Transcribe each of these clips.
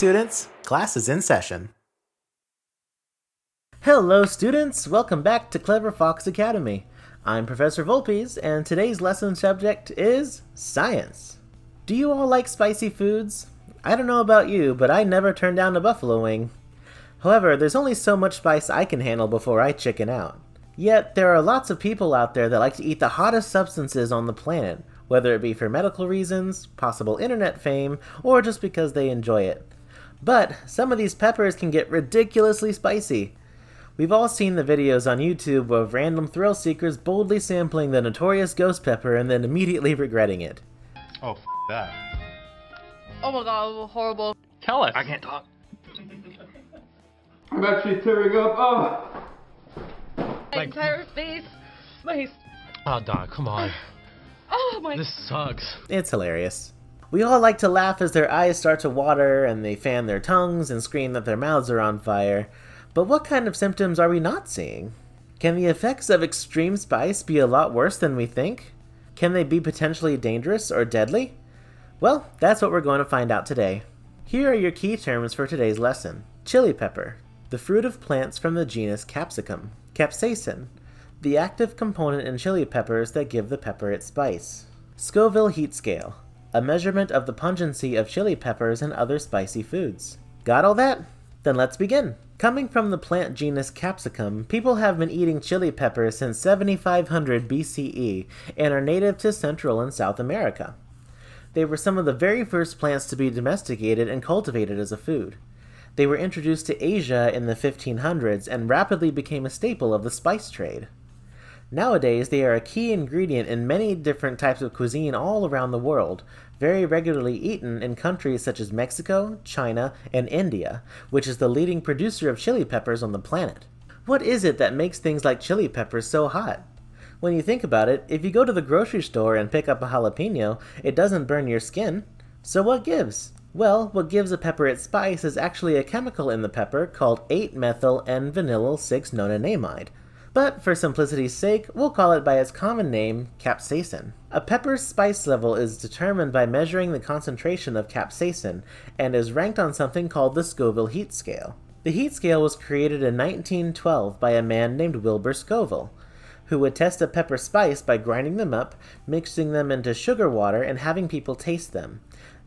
Class is in session. Hello, students! Welcome back to Clever Fox Academy. I'm Professor Vulpes, and today's lesson subject is science. Do you all like spicy foods? I don't know about you, but I never turn down a buffalo wing. However, there's only so much spice I can handle before I chicken out. Yet, there are lots of people out there that like to eat the hottest substances on the planet, whether it be for medical reasons, possible internet fame, or just because they enjoy it. But some of these peppers can get ridiculously spicy. We've all seen the videos on YouTube of random thrill seekers boldly sampling the notorious ghost pepper and then immediately regretting it. Oh, f that. Oh my god, horrible. Tell us. I can't talk. I'm actually tearing up. Oh. My entire face. My. Oh, Doc, come on. Oh my. This sucks. It's hilarious. We all like to laugh as their eyes start to water and they fan their tongues and scream that their mouths are on fire. But what kind of symptoms are we not seeing? Can the effects of extreme spice be a lot worse than we think? Can they be potentially dangerous or deadly? Well, that's what we're going to find out today. Here are your key terms for today's lesson. Chili pepper, the fruit of plants from the genus Capsicum. Capsaicin, the active component in chili peppers that give the pepper its spice. Scoville heat scale, a measurement of the pungency of chili peppers and other spicy foods. Got all that? Then let's begin. Coming from the plant genus Capsicum, people have been eating chili peppers since 7500 BCE and are native to Central and South America. They were some of the very first plants to be domesticated and cultivated as a food. They were introduced to Asia in the 1500s and rapidly became a staple of the spice trade. Nowadays, they are a key ingredient in many different types of cuisine all around the world, very regularly eaten in countries such as Mexico, China, and India, which is the leading producer of chili peppers on the planet. What is it that makes things like chili peppers so hot? When you think about it, if you go to the grocery store and pick up a jalapeno, it doesn't burn your skin. So what gives? Well, what gives a pepper its spice is actually a chemical in the pepper called 8-methyl-N-vanillyl-6-nonenamide, but for simplicity's sake, we'll call it by its common name, capsaicin. A pepper's spice level is determined by measuring the concentration of capsaicin and is ranked on something called the Scoville heat scale. The heat scale was created in 1912 by a man named Wilbur Scoville, who would test a pepper spice by grinding them up, mixing them into sugar water, and having people taste them.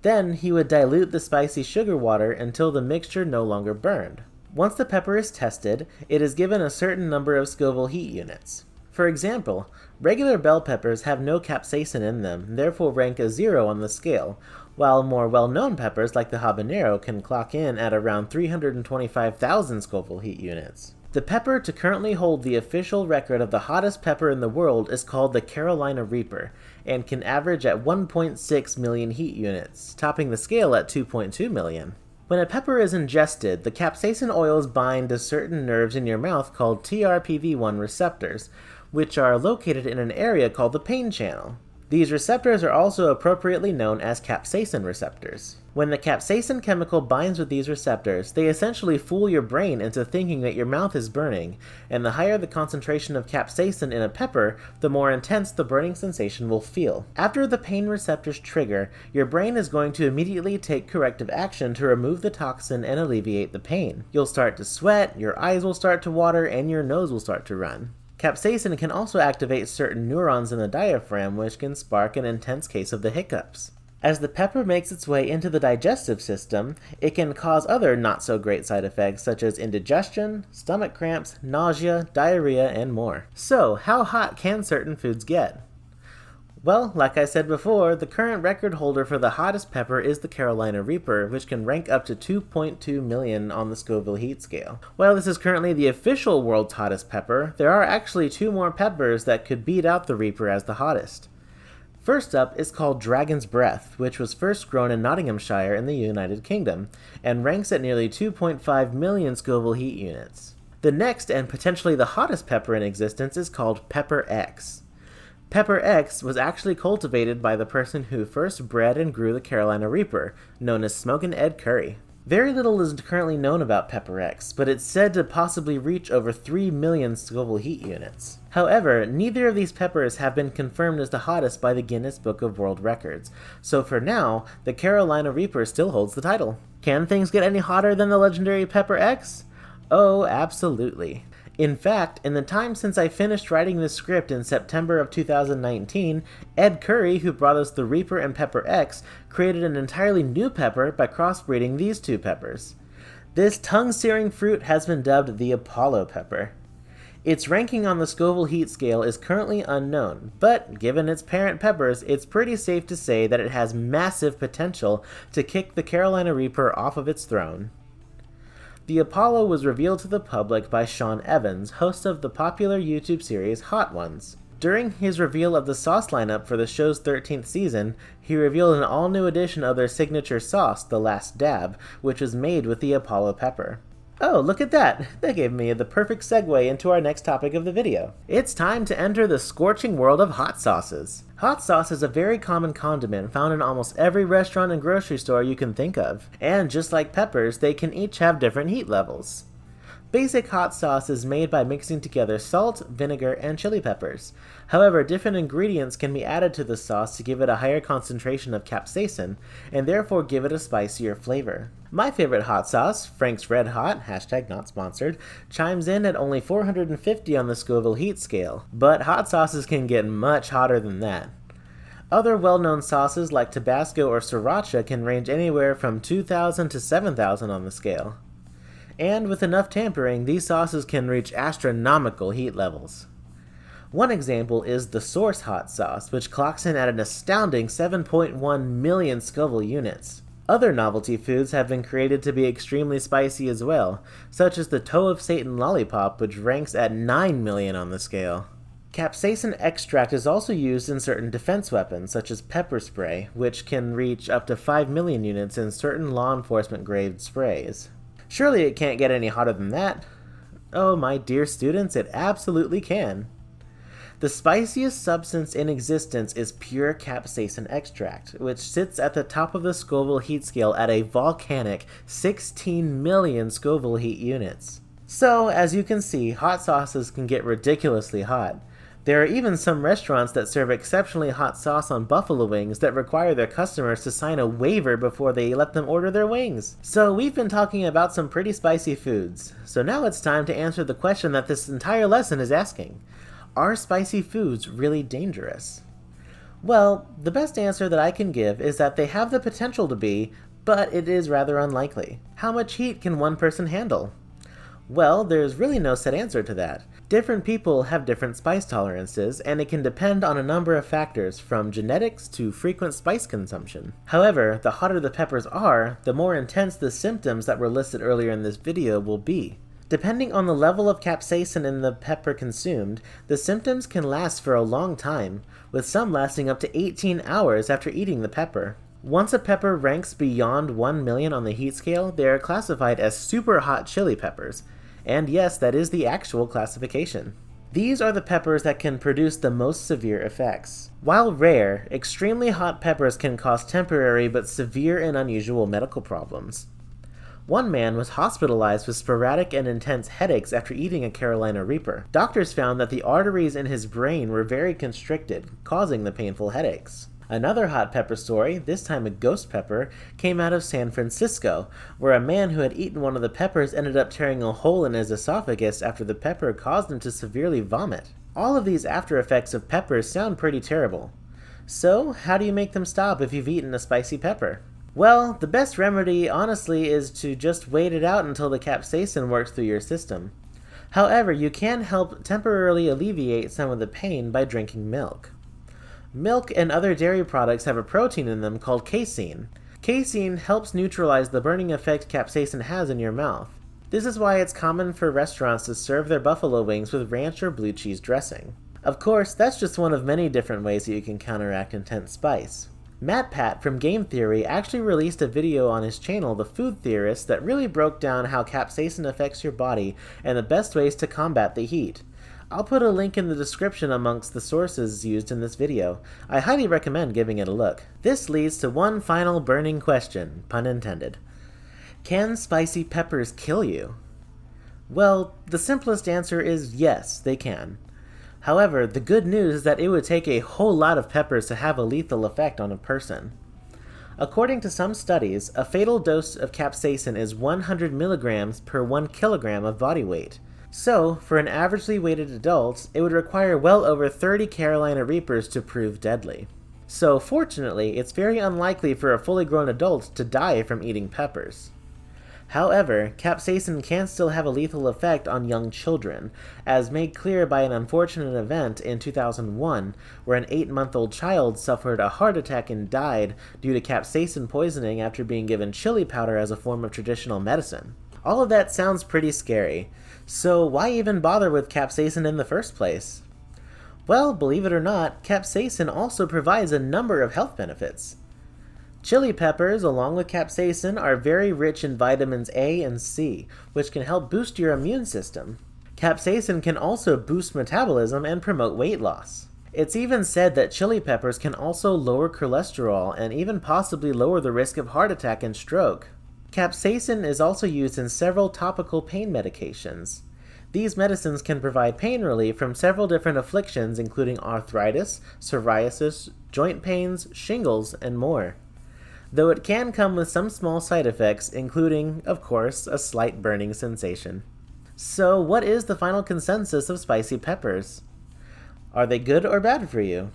Then he would dilute the spicy sugar water until the mixture no longer burned. Once the pepper is tested, it is given a certain number of Scoville heat units. For example, regular bell peppers have no capsaicin in them, therefore rank a zero on the scale, while more well-known peppers like the habanero can clock in at around 325,000 Scoville heat units. The pepper to currently hold the official record of the hottest pepper in the world is called the Carolina Reaper, and can average at 1.6 million heat units, topping the scale at 2.2 million. When a pepper is ingested, the capsaicin oils bind to certain nerves in your mouth called TRPV1 receptors, which are located in an area called the pain channel. These receptors are also appropriately known as capsaicin receptors. When the capsaicin chemical binds with these receptors, they essentially fool your brain into thinking that your mouth is burning, and the higher the concentration of capsaicin in a pepper, the more intense the burning sensation will feel. After the pain receptors trigger, your brain is going to immediately take corrective action to remove the toxin and alleviate the pain. You'll start to sweat, your eyes will start to water, and your nose will start to run. Capsaicin can also activate certain neurons in the diaphragm, which can spark an intense case of the hiccups. As the pepper makes its way into the digestive system, it can cause other not so great side effects such as indigestion, stomach cramps, nausea, diarrhea, and more. So, how hot can certain foods get? Well, like I said before, the current record holder for the hottest pepper is the Carolina Reaper, which can rank up to 2.2 million on the Scoville heat scale. While this is currently the official world's hottest pepper, there are actually two more peppers that could beat out the Reaper as the hottest. First up is called Dragon's Breath, which was first grown in Nottinghamshire in the United Kingdom, and ranks at nearly 2.5 million Scoville heat units. The next and potentially the hottest pepper in existence is called Pepper X. Pepper X was actually cultivated by the person who first bred and grew the Carolina Reaper, known as Smokin' Ed Curry. Very little is currently known about Pepper X, but it's said to possibly reach over 3 million Scoville heat units. However, neither of these peppers have been confirmed as the hottest by the Guinness Book of World Records, so for now, the Carolina Reaper still holds the title. Can things get any hotter than the legendary Pepper X? Oh, absolutely. In fact, in the time since I finished writing this script in September of 2019, Ed Curry, who brought us the Reaper and Pepper X, created an entirely new pepper by crossbreeding these two peppers. This tongue-searing fruit has been dubbed the Apollo pepper. Its ranking on the Scoville heat scale is currently unknown, but given its parent peppers, it's pretty safe to say that it has massive potential to kick the Carolina Reaper off of its throne. The Apollo was revealed to the public by Sean Evans, host of the popular YouTube series Hot Ones. During his reveal of the sauce lineup for the show's 13th season, he revealed an all new edition of their signature sauce, the Last Dab, which was made with the Apollo pepper. Oh, look at that! That gave me the perfect segue into our next topic of the video. It's time to enter the scorching world of hot sauces. Hot sauce is a very common condiment found in almost every restaurant and grocery store you can think of, and just like peppers, they can each have different heat levels. Basic hot sauce is made by mixing together salt, vinegar, and chili peppers. However, different ingredients can be added to the sauce to give it a higher concentration of capsaicin, and therefore give it a spicier flavor. My favorite hot sauce, Frank's Red Hot, hashtag not sponsored, chimes in at only 450 on the Scoville heat scale, but hot sauces can get much hotter than that. Other well-known sauces like Tabasco or Sriracha can range anywhere from 2,000 to 7,000 on the scale and with enough tampering, these sauces can reach astronomical heat levels. One example is the Source hot sauce, which clocks in at an astounding 7.1 million Scoville units. Other novelty foods have been created to be extremely spicy as well, such as the Toe of Satan lollipop, which ranks at 9 million on the scale. Capsaicin extract is also used in certain defense weapons, such as pepper spray, which can reach up to 5 million units in certain law enforcement grade sprays. Surely it can't get any hotter than that. Oh, my dear students, it absolutely can. The spiciest substance in existence is pure capsaicin extract, which sits at the top of the Scoville heat scale at a volcanic 16 million Scoville heat units. So, as you can see, hot sauces can get ridiculously hot, there are even some restaurants that serve exceptionally hot sauce on buffalo wings that require their customers to sign a waiver before they let them order their wings. So we've been talking about some pretty spicy foods. So now it's time to answer the question that this entire lesson is asking. Are spicy foods really dangerous? Well, the best answer that I can give is that they have the potential to be, but it is rather unlikely. How much heat can one person handle? Well, there's really no set answer to that. Different people have different spice tolerances, and it can depend on a number of factors, from genetics to frequent spice consumption. However, the hotter the peppers are, the more intense the symptoms that were listed earlier in this video will be. Depending on the level of capsaicin in the pepper consumed, the symptoms can last for a long time, with some lasting up to 18 hours after eating the pepper. Once a pepper ranks beyond 1 million on the heat scale, they are classified as super hot chili peppers, and yes, that is the actual classification. These are the peppers that can produce the most severe effects. While rare, extremely hot peppers can cause temporary but severe and unusual medical problems. One man was hospitalized with sporadic and intense headaches after eating a Carolina Reaper. Doctors found that the arteries in his brain were very constricted, causing the painful headaches. Another hot pepper story, this time a ghost pepper, came out of San Francisco, where a man who had eaten one of the peppers ended up tearing a hole in his esophagus after the pepper caused him to severely vomit. All of these after effects of peppers sound pretty terrible. So, how do you make them stop if you've eaten a spicy pepper? Well, the best remedy, honestly, is to just wait it out until the capsaicin works through your system. However, you can help temporarily alleviate some of the pain by drinking milk. Milk and other dairy products have a protein in them called casein. Casein helps neutralize the burning effect capsaicin has in your mouth. This is why it's common for restaurants to serve their buffalo wings with ranch or blue cheese dressing. Of course, that's just one of many different ways that you can counteract intense spice. MatPat from Game Theory actually released a video on his channel, The Food Theorist, that really broke down how capsaicin affects your body and the best ways to combat the heat. I'll put a link in the description amongst the sources used in this video. I highly recommend giving it a look. This leads to one final burning question, pun intended. Can spicy peppers kill you? Well, the simplest answer is yes, they can. However, the good news is that it would take a whole lot of peppers to have a lethal effect on a person. According to some studies, a fatal dose of capsaicin is 100 milligrams per 1 kilogram of body weight. So, for an averagely weighted adult, it would require well over 30 Carolina Reapers to prove deadly. So, fortunately, it's very unlikely for a fully grown adult to die from eating peppers. However, capsaicin can still have a lethal effect on young children, as made clear by an unfortunate event in 2001 where an 8 month old child suffered a heart attack and died due to capsaicin poisoning after being given chili powder as a form of traditional medicine. All of that sounds pretty scary, so why even bother with capsaicin in the first place? Well, believe it or not, capsaicin also provides a number of health benefits. Chili peppers, along with capsaicin, are very rich in vitamins A and C, which can help boost your immune system. Capsaicin can also boost metabolism and promote weight loss. It's even said that chili peppers can also lower cholesterol and even possibly lower the risk of heart attack and stroke. Capsaicin is also used in several topical pain medications. These medicines can provide pain relief from several different afflictions including arthritis, psoriasis, joint pains, shingles, and more though it can come with some small side effects, including, of course, a slight burning sensation. So, what is the final consensus of spicy peppers? Are they good or bad for you?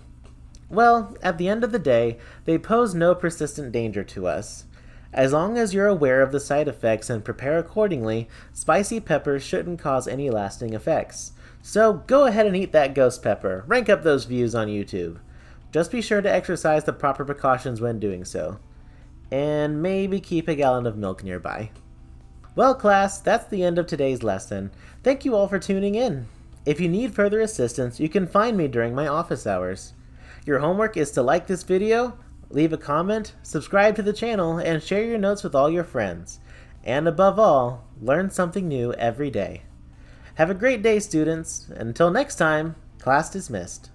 Well, at the end of the day, they pose no persistent danger to us. As long as you're aware of the side effects and prepare accordingly, spicy peppers shouldn't cause any lasting effects. So go ahead and eat that ghost pepper. Rank up those views on YouTube. Just be sure to exercise the proper precautions when doing so and maybe keep a gallon of milk nearby. Well, class, that's the end of today's lesson. Thank you all for tuning in. If you need further assistance, you can find me during my office hours. Your homework is to like this video, leave a comment, subscribe to the channel, and share your notes with all your friends. And above all, learn something new every day. Have a great day, students. Until next time, class dismissed.